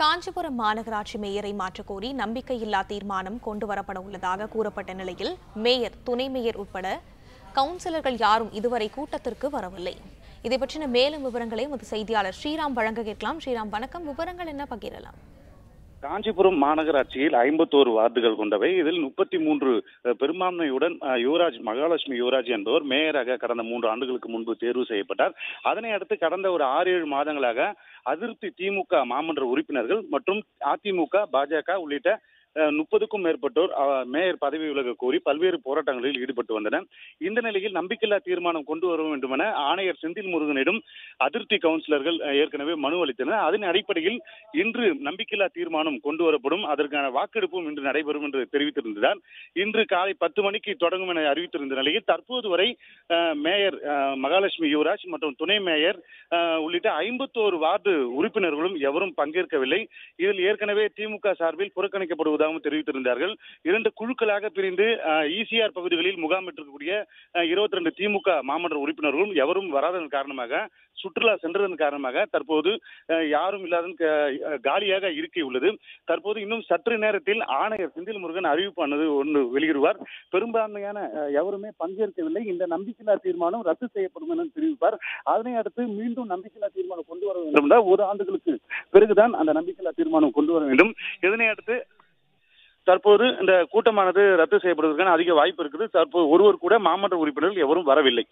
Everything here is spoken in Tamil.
காஞ்சிபுரம் மாநகராட்சி மேயரை மாற்றக்கோரி நம்பிக்கையில்லா தீர்மானம் கொண்டு வரப்பட உள்ளதாக கூறப்பட்ட நிலையில் மேயர் துணை மேயர் உட்பட கவுன்சிலர்கள் யாரும் இதுவரை கூட்டத்திற்கு வரவில்லை. இதை பற்றின மேலும் விவரங்களை எமது செய்தியாளர் ஸ்ரீராம் வழங்க கேட்கலாம். ஸ்ரீராம் வணக்கம். விவரங்கள் என்ன? பகிரலாம். காஞ்சிபுரம் மாநகராட்சியில் ஐம்பத்தோரு வார்டுகள் கொண்டவை. இதில் முப்பத்தி மூன்று பெரும்பான்மையுடன் யுவராஜ் மகாலட்சுமி யுவராஜ் என்பவர் மேயராக கடந்த மூன்று ஆண்டுகளுக்கு முன்பு தேர்வு செய்யப்பட்டார். அதனை அடுத்து கடந்த ஒரு ஆறு ஏழு மாதங்களாக அதிருப்தி திமுக மாமன்ற உறுப்பினர்கள் மற்றும் அதிமுக பாஜக உள்ளிட்ட முப்பதுக்கும் மேற்பட்டோர் மேயர் பதவி விலக கோரி பல்வேறு போராட்டங்களில் ஈடுபட்டு வந்தனர். இந்த நிலையில் நம்பிக்கையில்லா தீர்மானம் கொண்டு வர வேண்டும் என ஆணையர் செந்தில் முருகனிடம் அதிருப்தி கவுன்சிலர்கள் ஏற்கனவே மனு அளித்தனர். அதன் அடிப்படையில் இன்று நம்பிக்கையில்லா தீர்மானம் கொண்டு வரப்படும். அதற்கான வாக்கெடுப்பும் இன்று நடைபெறும் என்று தெரிவித்திருந்தார் இன்று காலை பத்து மணிக்கு தொடங்கும் என அறிவித்திருந்த நிலையில் தற்போது வரை மேயர் மகாலட்சுமி யுவராஜ் மற்றும் துணை மேயர் உள்ளிட்ட ஐம்பத்தோரு வார்டு உறுப்பினர்களும் எவரும் பங்கேற்கவில்லை. இதில் ஏற்கனவே திமுக சார்பில் புறக்கணிக்கப்படுவதாகவும் தெரிவித்திருந்தார்கள். இரண்டு குழுக்களாக பிரிந்து இசிஆர் பகுதிகளில் முகாமிட்டிருக்கக்கூடிய இருபத்தி ரெண்டு திமுக மாமன்ற உறுப்பினர்களும் எவரும் வராதன் காரணமாக சுற்றுலா சென்றதன் காரணமாக தற்போது யாரும் இல்லாத காலியாக இருக்கை உள்ளது. தற்போது இன்னும் சற்று நேரத்தில் ஆணையர் செந்தில் முருகன் அறிவிப்பானது ஒன்று வெளியிடுவார். பெரும்பான்மையான எவருமே பங்கேற்கவில்லை. இந்த நம்பிக்கையில்லா தீர்மானம் ரத்து செய்யப்படும் என தெரிவிப்பார். அதனை அடுத்து மீண்டும் நம்பிக்கையில்லா தீர்மானம் கொண்டு வர வேண்டும் என்றால் ஒரு ஆண்டுகளுக்கு பிறகுதான் அந்த நம்பிக்கையில்லா தீர்மானம் கொண்டு வர வேண்டும். இதனை அடுத்து தற்போது இந்த கூட்டமானது ரத்து செய்யப்படுவதற்கான அதிக வாய்ப்பு இருக்குது. தற்போது ஒருவர் கூட மாமன்ற உறுப்பினர்கள் எவரும் வரவில்லை.